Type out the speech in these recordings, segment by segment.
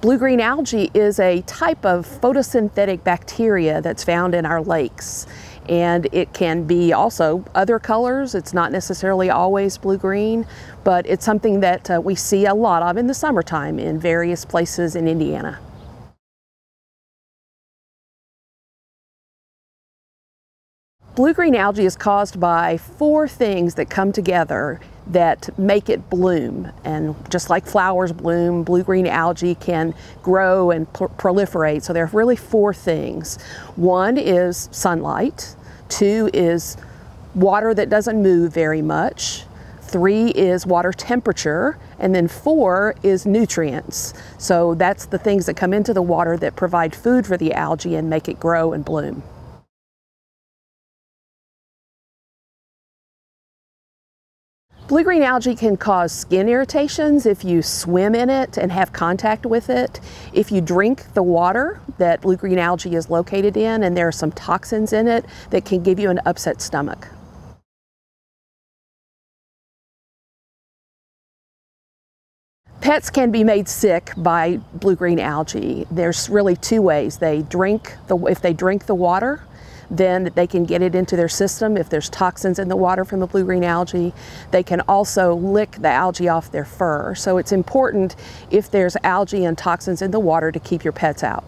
Blue-green algae is a type of photosynthetic bacteria that's found in our lakes. And it can be also other colors. It's not necessarily always blue-green, but it's something that uh, we see a lot of in the summertime in various places in Indiana. Blue-green algae is caused by four things that come together that make it bloom. And just like flowers bloom, blue-green algae can grow and proliferate. So there are really four things. One is sunlight. Two is water that doesn't move very much. Three is water temperature, and then four is nutrients. So that's the things that come into the water that provide food for the algae and make it grow and bloom. Blue-green algae can cause skin irritations if you swim in it and have contact with it. If you drink the water that blue-green algae is located in and there are some toxins in it that can give you an upset stomach. Pets can be made sick by blue-green algae. There's really two ways. They drink the, if they drink the water, then they can get it into their system. If there's toxins in the water from the blue-green algae, they can also lick the algae off their fur. So it's important if there's algae and toxins in the water to keep your pets out.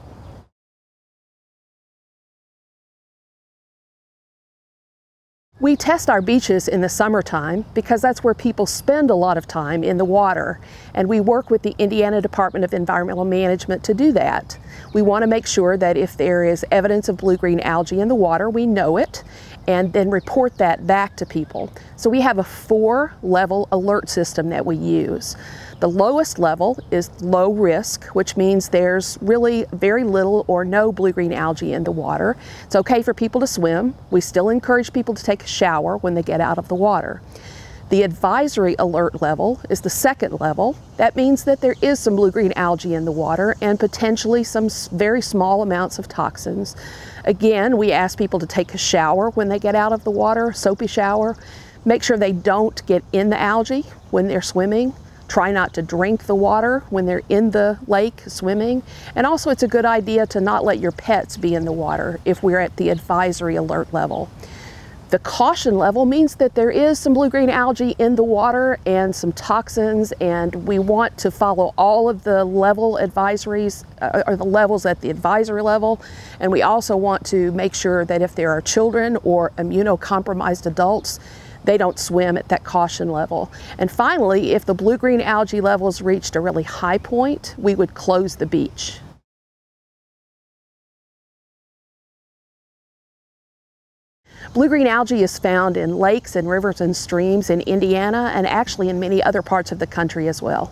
We test our beaches in the summertime because that's where people spend a lot of time in the water. And we work with the Indiana Department of Environmental Management to do that. We want to make sure that if there is evidence of blue-green algae in the water, we know it and then report that back to people. So we have a four level alert system that we use. The lowest level is low risk, which means there's really very little or no blue-green algae in the water. It's okay for people to swim. We still encourage people to take a shower when they get out of the water. The advisory alert level is the second level. That means that there is some blue-green algae in the water and potentially some very small amounts of toxins. Again, we ask people to take a shower when they get out of the water, soapy shower. Make sure they don't get in the algae when they're swimming. Try not to drink the water when they're in the lake swimming. And also it's a good idea to not let your pets be in the water if we're at the advisory alert level. The caution level means that there is some blue-green algae in the water and some toxins and we want to follow all of the level advisories uh, or the levels at the advisory level and we also want to make sure that if there are children or immunocompromised adults they don't swim at that caution level. And finally, if the blue-green algae levels reached a really high point, we would close the beach. Blue-green algae is found in lakes and rivers and streams in Indiana and actually in many other parts of the country as well.